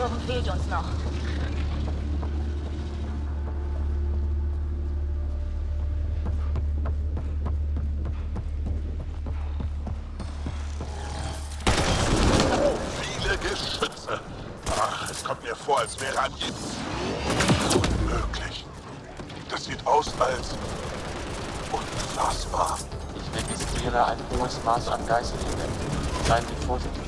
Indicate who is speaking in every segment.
Speaker 1: Turm fehlt uns noch.
Speaker 2: Viele Geschütze. Ach, es kommt mir vor, als wäre an jedem... Unmöglich. Das sieht aus als... Unfassbar.
Speaker 3: Ich registriere ein hohes Maß an Geiselheben. Seien Sie vorsichtig.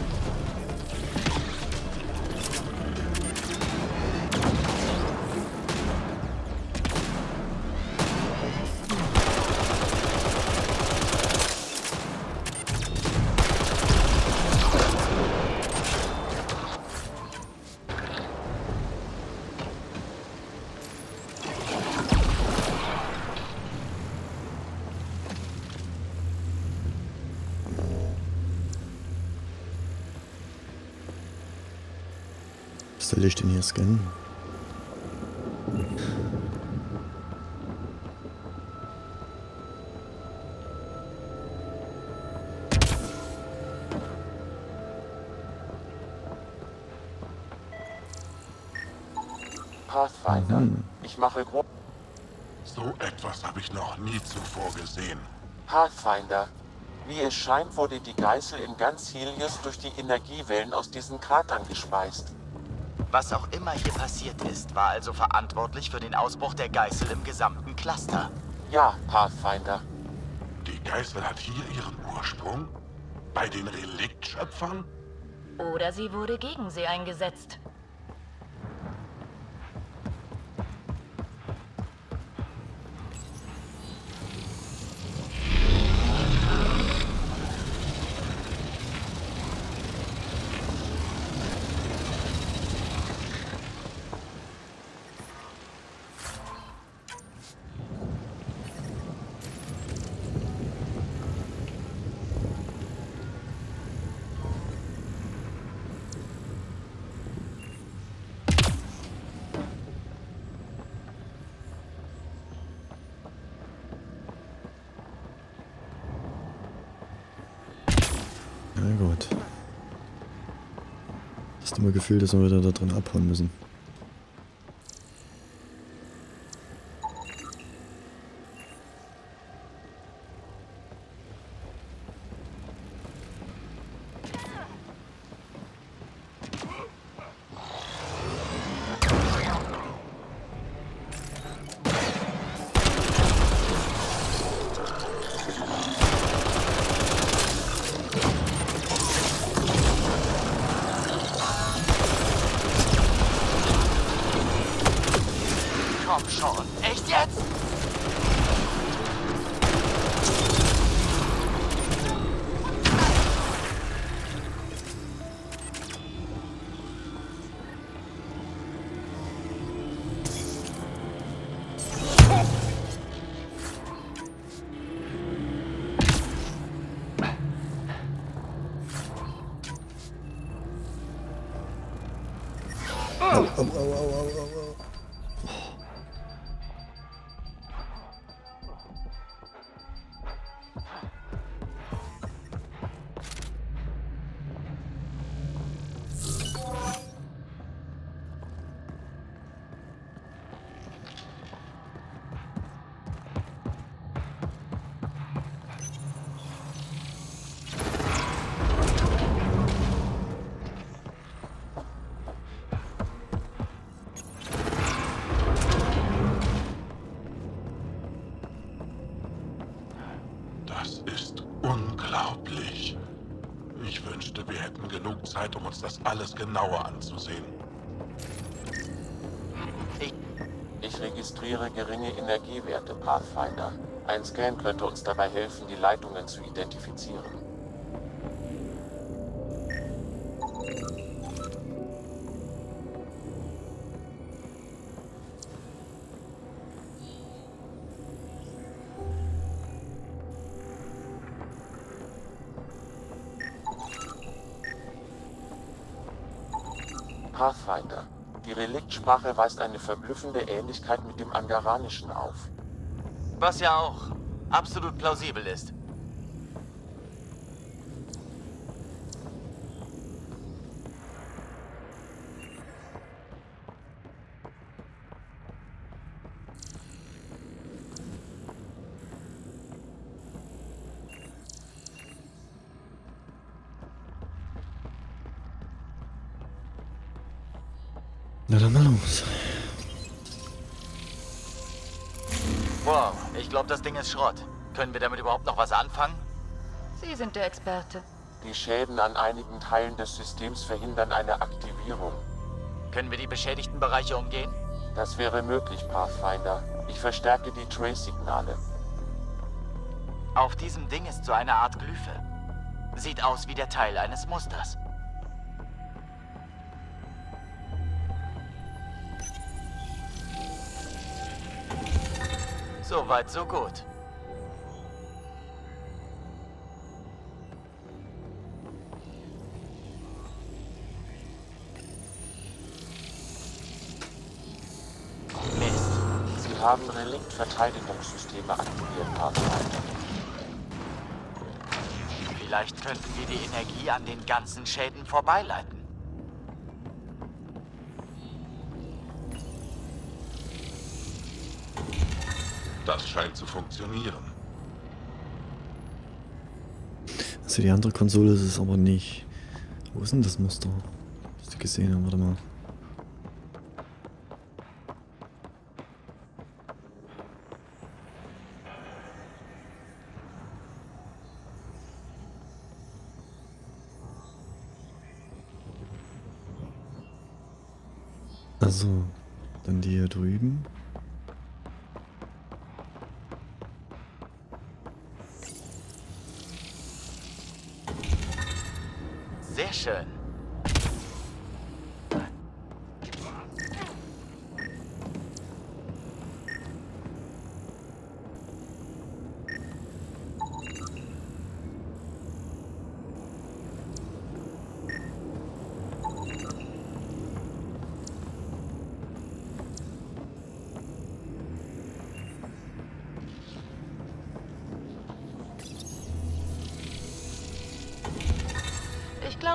Speaker 4: Soll ich denn hier scannen?
Speaker 3: Pathfinder.
Speaker 4: Mhm.
Speaker 3: Ich mache grob.
Speaker 2: So etwas habe ich noch nie zuvor gesehen.
Speaker 3: Pathfinder. Wie es scheint, wurde die Geißel in ganz Helios durch die Energiewellen aus diesen Kratern gespeist.
Speaker 5: Was auch immer hier passiert ist, war also verantwortlich für den Ausbruch der Geißel im gesamten Cluster.
Speaker 3: Ja, Pathfinder.
Speaker 2: Die Geißel hat hier ihren Ursprung? Bei den Reliktschöpfern?
Speaker 1: Oder sie wurde gegen sie eingesetzt.
Speaker 4: Gefühl, dass wir wieder da drin abhauen müssen. Sean.
Speaker 2: Das alles genauer anzusehen.
Speaker 3: Ich registriere geringe Energiewerte, Pathfinder. Ein Scan könnte uns dabei helfen, die Leitungen zu identifizieren. Pathfinder. Die Reliktsprache weist eine verblüffende Ähnlichkeit mit dem Angaranischen auf.
Speaker 5: Was ja auch absolut plausibel ist. Ist Schrott. Können wir damit überhaupt noch was anfangen?
Speaker 1: Sie sind der Experte.
Speaker 3: Die Schäden an einigen Teilen des Systems verhindern eine Aktivierung.
Speaker 5: Können wir die beschädigten Bereiche umgehen?
Speaker 3: Das wäre möglich, Pathfinder. Ich verstärke die Trace-Signale.
Speaker 5: Auf diesem Ding ist so eine Art Glyphe. Sieht aus wie der Teil eines Musters. So weit, so gut.
Speaker 3: Haben Relikt-Verteidigungssysteme aktiviert, Pathfinder.
Speaker 5: Vielleicht könnten wir die Energie an den ganzen Schäden vorbeileiten.
Speaker 2: Das scheint zu funktionieren.
Speaker 4: Also die andere Konsole ist es aber nicht. Wo ist denn das Muster? Das ich gesehen habe, warte mal. Also, dann die hier drüben.
Speaker 5: Sehr schön.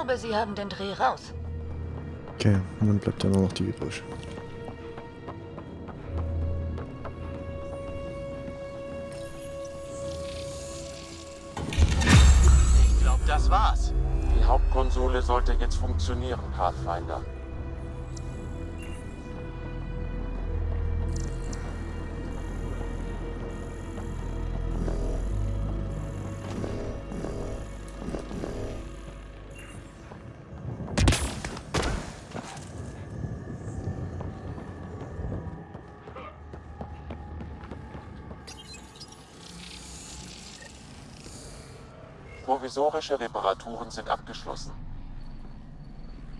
Speaker 1: Glaube, Sie haben den Dreh raus.
Speaker 4: Okay, und dann bleibt ja nur noch die übrig.
Speaker 5: Ich glaube, das war's.
Speaker 3: Die Hauptkonsole sollte jetzt funktionieren, Pathfinder. Provisorische Reparaturen sind abgeschlossen.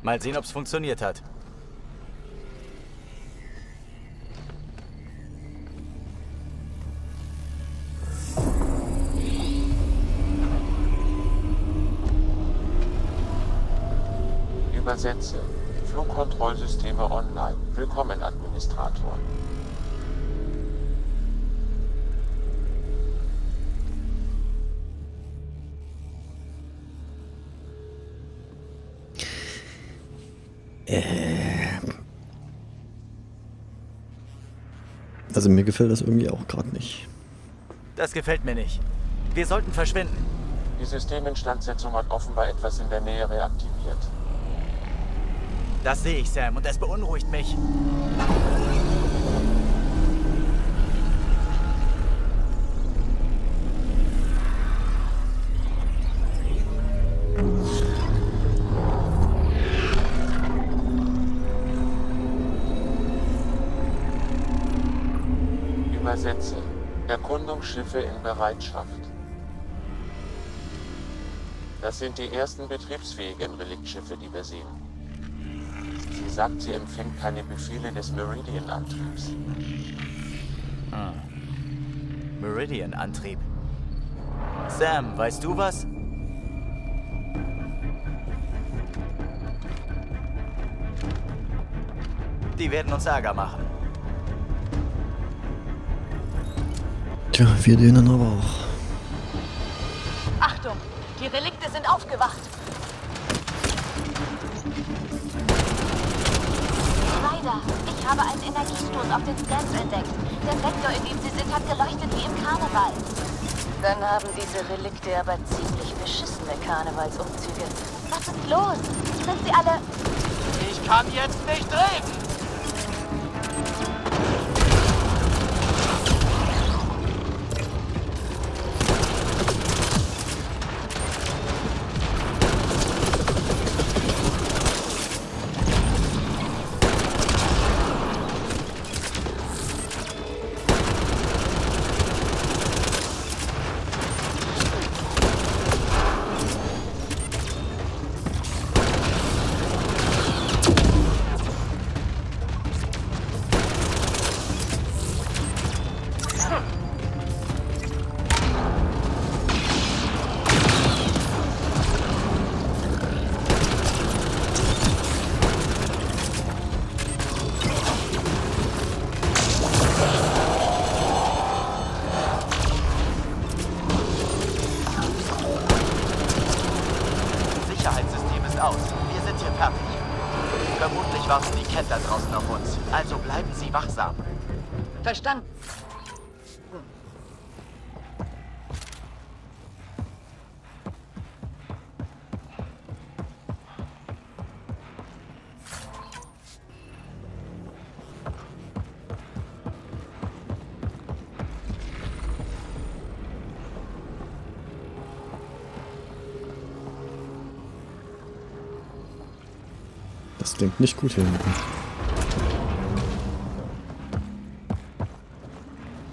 Speaker 5: Mal sehen, ob's funktioniert hat.
Speaker 3: Übersetze. Flugkontrollsysteme online. Willkommen, Administrator.
Speaker 4: Also mir gefällt das irgendwie auch gerade nicht.
Speaker 5: Das gefällt mir nicht. Wir sollten verschwinden.
Speaker 3: Die Systeminstandsetzung hat offenbar etwas in der Nähe reaktiviert.
Speaker 5: Das sehe ich, Sam, und es beunruhigt mich.
Speaker 3: Erkundungsschiffe in Bereitschaft. Das sind die ersten betriebsfähigen Reliktschiffe, die wir sehen. Sie sagt, sie empfängt keine Befehle des Meridian-Antriebs.
Speaker 5: Meridian-Antrieb. Sam, weißt du was? Die werden uns Ärger machen.
Speaker 4: Tja, wir denen aber auch.
Speaker 1: Achtung! Die Relikte sind aufgewacht.
Speaker 6: Leider, ich habe einen Energiestoß auf den Scans entdeckt. Der Sektor, in dem sie sind, hat geleuchtet wie im Karneval.
Speaker 1: Dann haben diese Relikte aber ziemlich beschissene Karnevalsumzüge.
Speaker 6: Was ist los? Sind sie alle...
Speaker 5: Ich kann jetzt nicht reden!
Speaker 4: Klingt nicht gut hier hinten.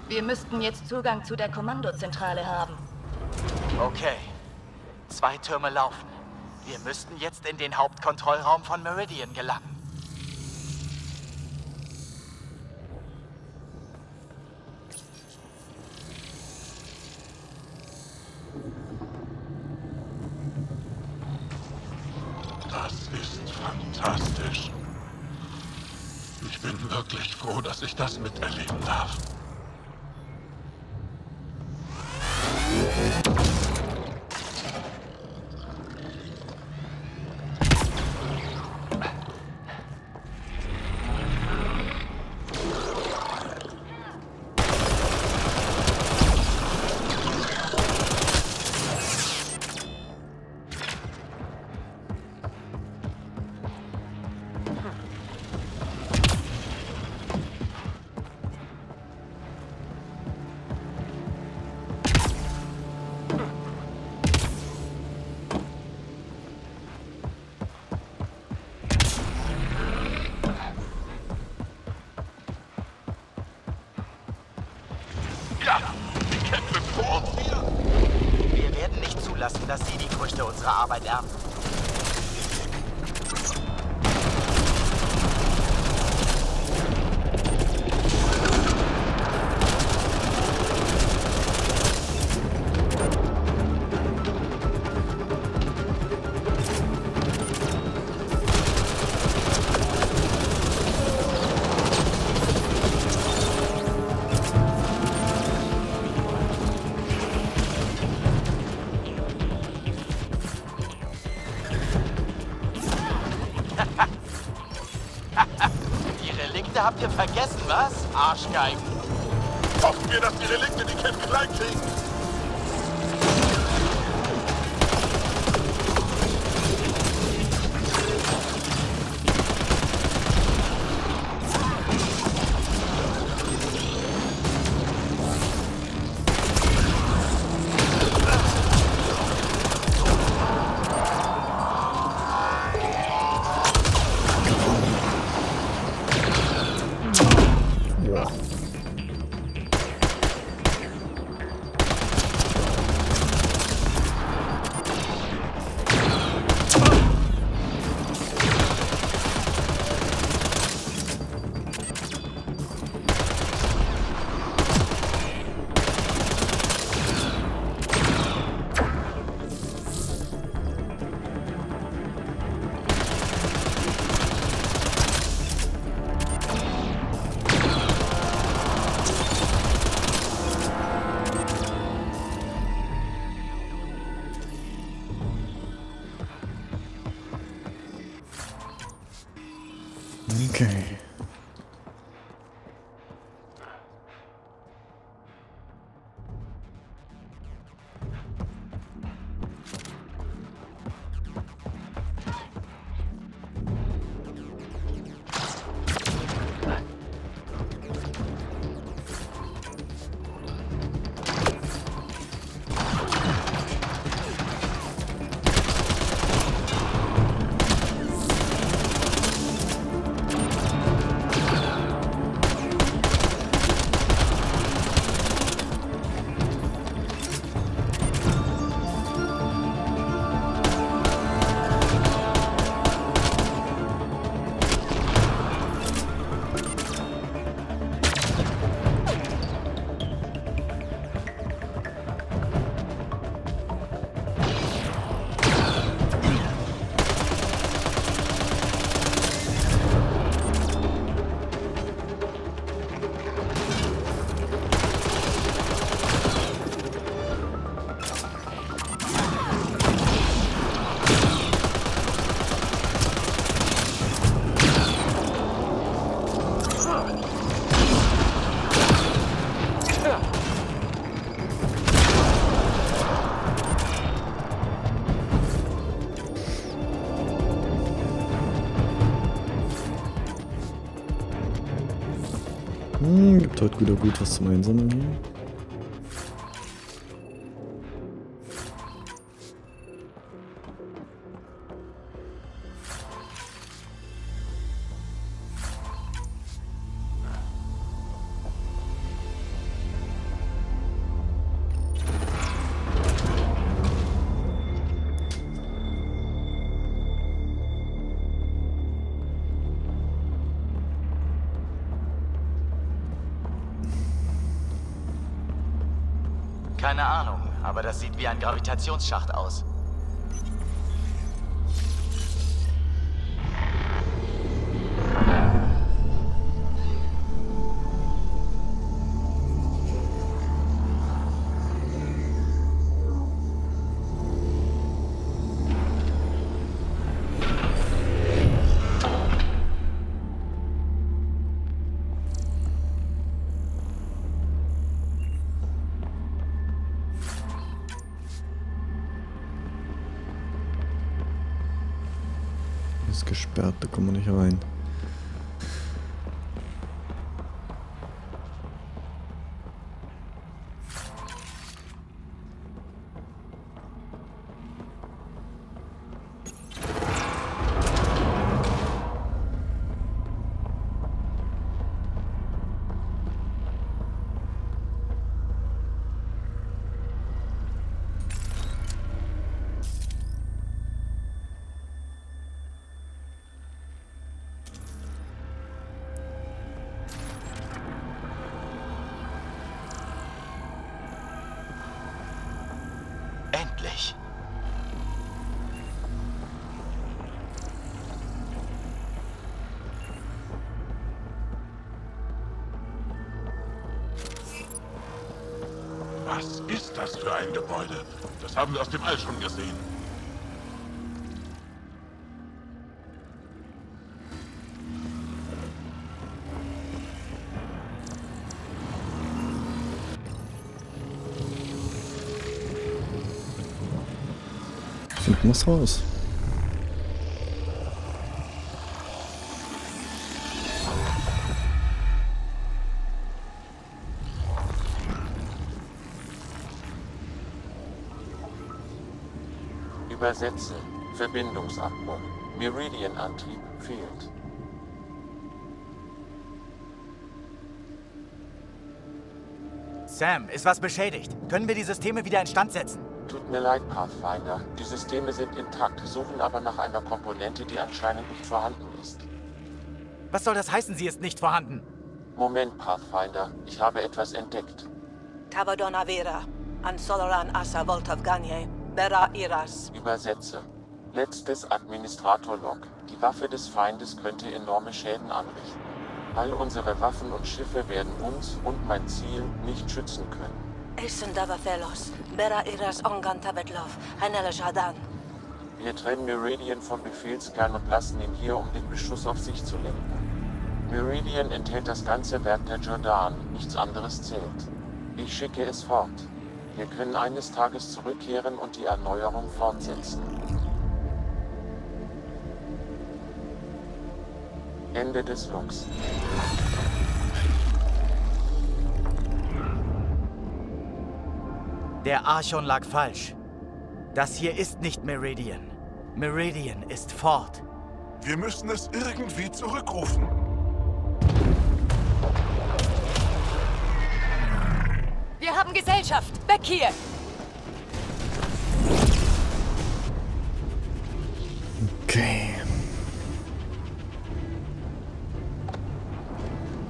Speaker 1: Wir müssten jetzt Zugang zu der Kommandozentrale haben.
Speaker 5: Okay. Zwei Türme laufen. Wir müssten jetzt in den Hauptkontrollraum von Meridian gelangen. Arschgeigen.
Speaker 2: Hoffen wir, dass die Relikte die Kämpfe klein kriegen.
Speaker 4: Hm, gibt heute wieder gut was zum Einsammeln hier.
Speaker 5: Wie ein Gravitationsschacht aus.
Speaker 4: Ist gesperrt, da kommen wir nicht rein.
Speaker 2: Was ist das für ein Gebäude? Das haben wir aus dem All schon gesehen.
Speaker 4: Finden wir's raus.
Speaker 3: Übersetze. Verbindungsabbruch. Meridian-Antrieb fehlt.
Speaker 5: Sam, ist was beschädigt? Können wir die Systeme wieder instand setzen?
Speaker 3: Tut mir leid, Pathfinder. Die Systeme sind intakt, suchen aber nach einer Komponente, die anscheinend nicht vorhanden ist.
Speaker 5: Was soll das heißen, sie ist nicht vorhanden?
Speaker 3: Moment, Pathfinder. Ich habe etwas entdeckt.
Speaker 7: Tabadona Vera, an Soloran Asa Bera Iras.
Speaker 3: Übersetze. Letztes Administrator-Log. Die Waffe des Feindes könnte enorme Schäden anrichten. All unsere Waffen und Schiffe werden uns und mein Ziel nicht schützen können. Wir trennen Meridian vom Befehlskern und lassen ihn hier, um den Beschuss auf sich zu lenken. Meridian enthält das ganze Werk der Jordan, nichts anderes zählt. Ich schicke es fort. Wir können eines Tages zurückkehren und die Erneuerung fortsetzen. Ende des Logs.
Speaker 5: Der Archon lag falsch. Das hier ist nicht Meridian. Meridian ist fort.
Speaker 2: Wir müssen es irgendwie zurückrufen.
Speaker 7: Wir haben Gesellschaft. Weg hier.
Speaker 4: Okay.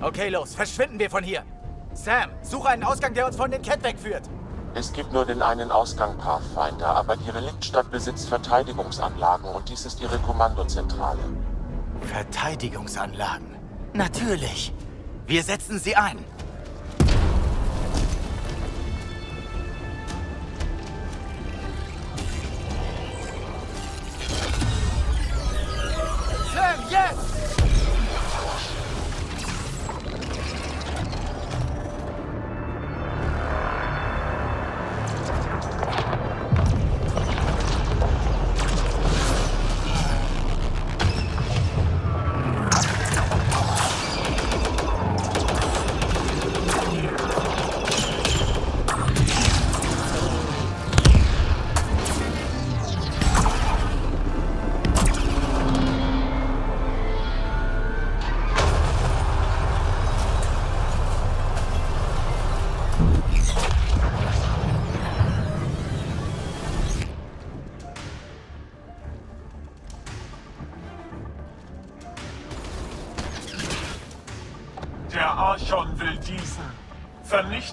Speaker 5: Okay, los, verschwinden wir von hier. Sam, suche einen Ausgang, der uns von den Cat wegführt.
Speaker 3: Es gibt nur den einen Ausgang, Pathfinder, aber die Reliktstadt besitzt Verteidigungsanlagen und dies ist ihre Kommandozentrale.
Speaker 5: Verteidigungsanlagen. Natürlich. Wir setzen sie ein.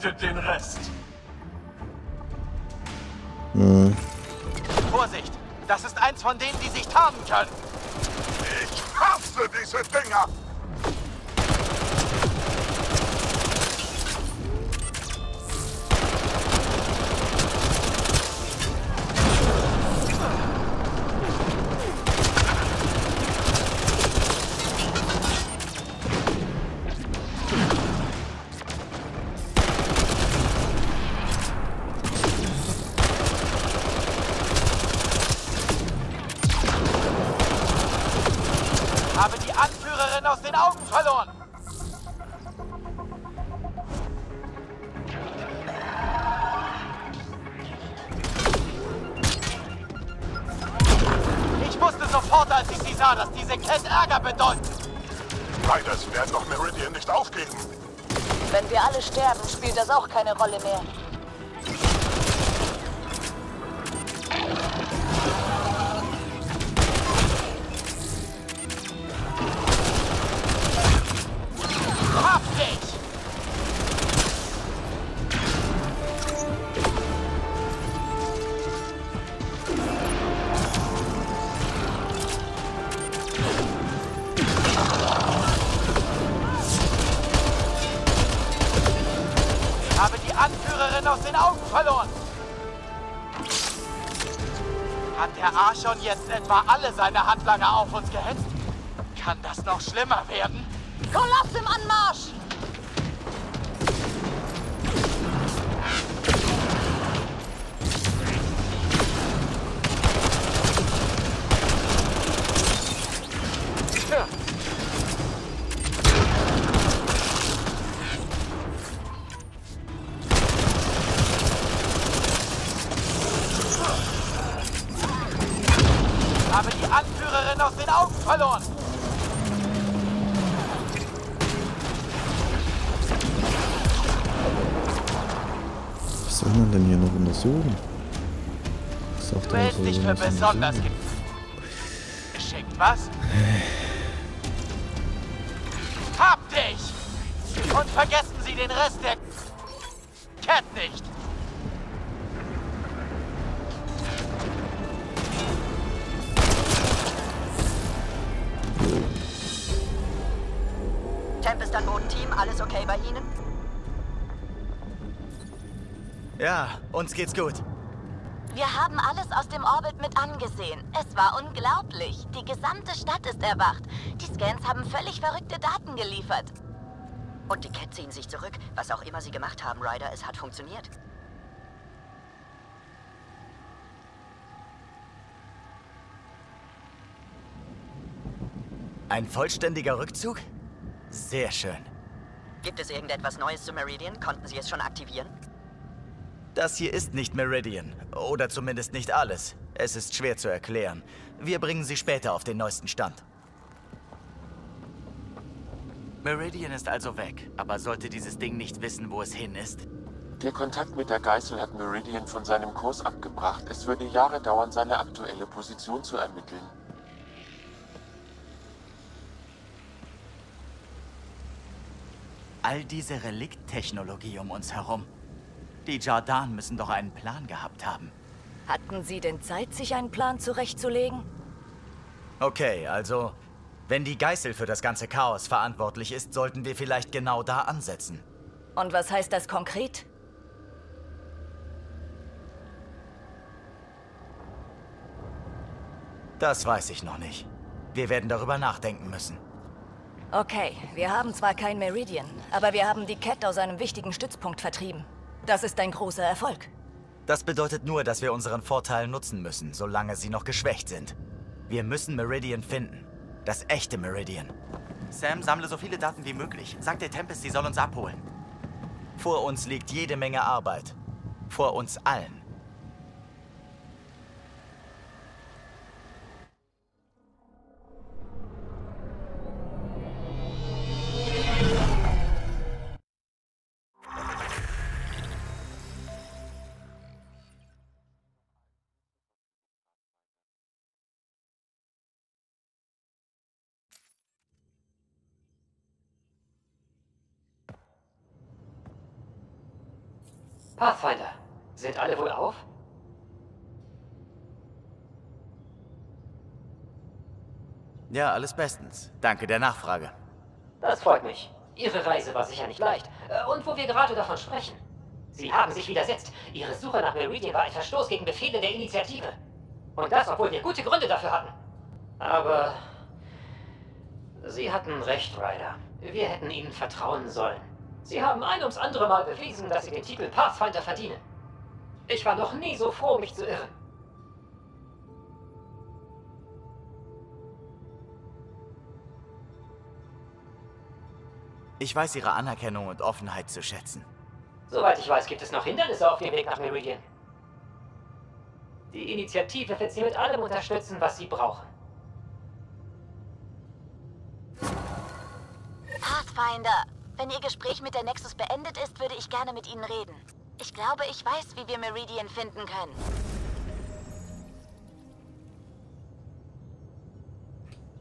Speaker 2: Vernichtet den
Speaker 5: den Augen verloren. Hat der Archon jetzt etwa alle seine Handlanger auf uns gehetzt? Kann das noch schlimmer werden?
Speaker 1: Kollaps im Anmarsch!
Speaker 4: Soll man denn hier noch untersuchen?
Speaker 5: Du hältst dich für besonders geschickt, was? Hab dich! Und vergessen Sie den Rest der Cat nicht! Ja, uns geht's gut.
Speaker 6: Wir haben alles aus dem Orbit mit angesehen. Es war unglaublich. Die gesamte Stadt ist erwacht. Die Scans haben völlig verrückte Daten geliefert.
Speaker 8: Und die Cat ziehen sich zurück. Was auch immer sie gemacht haben, Ryder, es hat funktioniert.
Speaker 5: Ein vollständiger Rückzug? Sehr schön.
Speaker 8: Gibt es irgendetwas Neues zu Meridian? Konnten Sie es schon aktivieren?
Speaker 5: Das hier ist nicht Meridian. Oder zumindest nicht alles. Es ist schwer zu erklären. Wir bringen Sie später auf den neuesten Stand. Meridian ist also weg. Aber sollte dieses Ding nicht wissen, wo es hin ist?
Speaker 3: Der Kontakt mit der Geißel hat Meridian von seinem Kurs abgebracht. Es würde Jahre dauern, seine aktuelle Position zu ermitteln.
Speaker 5: All diese Relikttechnologie um uns herum. Die Jardan müssen doch einen Plan gehabt haben.
Speaker 1: Hatten Sie denn Zeit, sich einen Plan zurechtzulegen?
Speaker 5: Okay, also, wenn die Geißel für das ganze Chaos verantwortlich ist, sollten wir vielleicht genau da ansetzen.
Speaker 1: Und was heißt das konkret?
Speaker 5: Das weiß ich noch nicht. Wir werden darüber nachdenken müssen.
Speaker 1: Okay, wir haben zwar kein Meridian, aber wir haben die Cat aus einem wichtigen Stützpunkt vertrieben. Das ist ein großer Erfolg.
Speaker 5: Das bedeutet nur, dass wir unseren Vorteil nutzen müssen, solange sie noch geschwächt sind. Wir müssen Meridian finden. Das echte Meridian. Sam, sammle so viele Daten wie möglich. Sag der Tempest, sie soll uns abholen. Vor uns liegt jede Menge Arbeit. Vor uns allen.
Speaker 9: Pathfinder, sind alle wohl auf?
Speaker 5: Ja, alles bestens. Danke der Nachfrage.
Speaker 9: Das freut mich. Ihre Reise war sicher nicht leicht. Äh, Und wo wir gerade davon sprechen. Sie haben sich widersetzt. Ihre Suche nach Meridian war ein Verstoß gegen Befehle der Initiative. Und das, obwohl wir gute Gründe dafür hatten. Aber... Sie hatten recht, Ryder. Wir hätten Ihnen vertrauen sollen. Sie haben ein ums andere Mal bewiesen, dass Sie den Titel Pathfinder verdienen. Ich war noch nie so froh, mich zu irren.
Speaker 5: Ich weiß Ihre Anerkennung und Offenheit zu schätzen.
Speaker 9: Soweit ich weiß, gibt es noch Hindernisse auf dem Weg nach Meridian. Die Initiative wird Sie mit allem unterstützen, was Sie brauchen.
Speaker 6: Pathfinder, wenn Ihr Gespräch mit der Nexus beendet ist, würde ich gerne mit Ihnen reden. Ich glaube, ich weiß, wie wir Meridian finden können.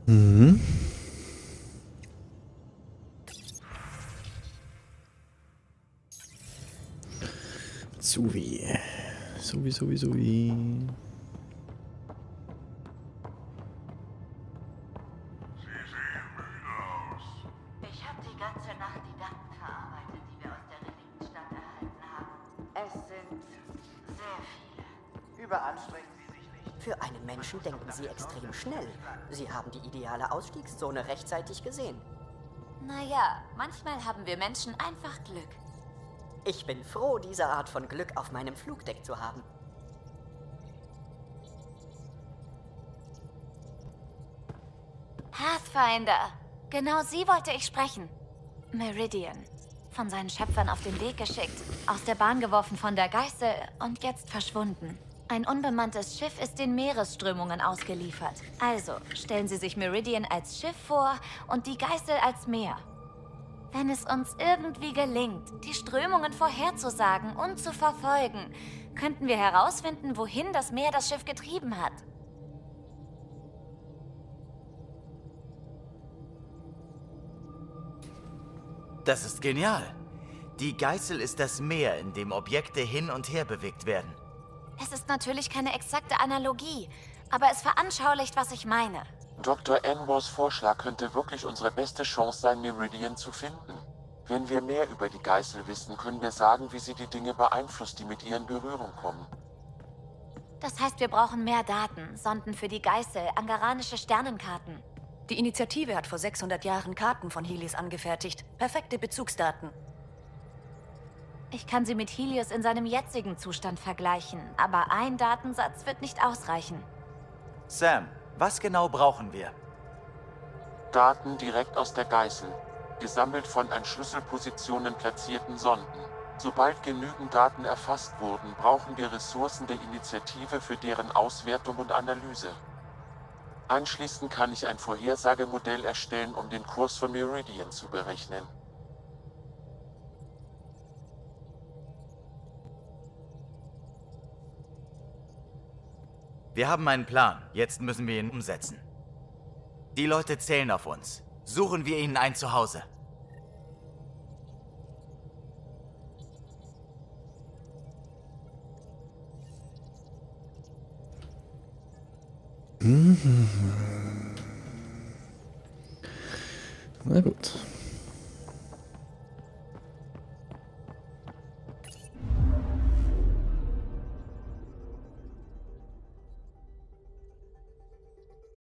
Speaker 4: Mhm. Suvi. Suvi, Suvi, Suvi.
Speaker 8: Schnell. Sie haben die ideale Ausstiegszone rechtzeitig gesehen.
Speaker 6: Naja, manchmal haben wir Menschen einfach Glück.
Speaker 8: Ich bin froh, diese Art von Glück auf meinem Flugdeck zu haben.
Speaker 6: Pathfinder. Genau sie wollte ich sprechen. Meridian. Von seinen Schöpfern auf den Weg geschickt, aus der Bahn geworfen von der Geißel und jetzt verschwunden. Ein unbemanntes Schiff ist den Meeresströmungen ausgeliefert. Also, stellen Sie sich Meridian als Schiff vor und die Geißel als Meer. Wenn es uns irgendwie gelingt, die Strömungen vorherzusagen und zu verfolgen, könnten wir herausfinden, wohin das Meer das Schiff getrieben hat.
Speaker 5: Das ist genial. Die Geißel ist das Meer, in dem Objekte hin und her bewegt werden.
Speaker 6: Es ist natürlich keine exakte Analogie, aber es veranschaulicht, was ich meine.
Speaker 3: Dr. Enmores Vorschlag könnte wirklich unsere beste Chance sein, Meridian zu finden. Wenn wir mehr über die Geißel wissen, können wir sagen, wie sie die Dinge beeinflusst, die mit ihr in Berührung kommen.
Speaker 6: Das heißt, wir brauchen mehr Daten, Sonden für die Geißel, angaranische Sternenkarten.
Speaker 1: Die Initiative hat vor 600 Jahren Karten von Helios angefertigt. Perfekte Bezugsdaten.
Speaker 6: Ich kann sie mit Helios in seinem jetzigen Zustand vergleichen, aber ein Datensatz wird nicht ausreichen.
Speaker 5: Sam, was genau brauchen wir?
Speaker 3: Daten direkt aus der Geißel, gesammelt von an Schlüsselpositionen platzierten Sonden. Sobald genügend Daten erfasst wurden, brauchen wir Ressourcen der Initiative für deren Auswertung und Analyse. Anschließend kann ich ein Vorhersagemodell erstellen, um den Kurs von Meridian zu berechnen.
Speaker 5: Wir haben einen Plan. Jetzt müssen wir ihn umsetzen. Die Leute zählen auf uns. Suchen wir ihnen ein Zuhause.
Speaker 4: Na gut.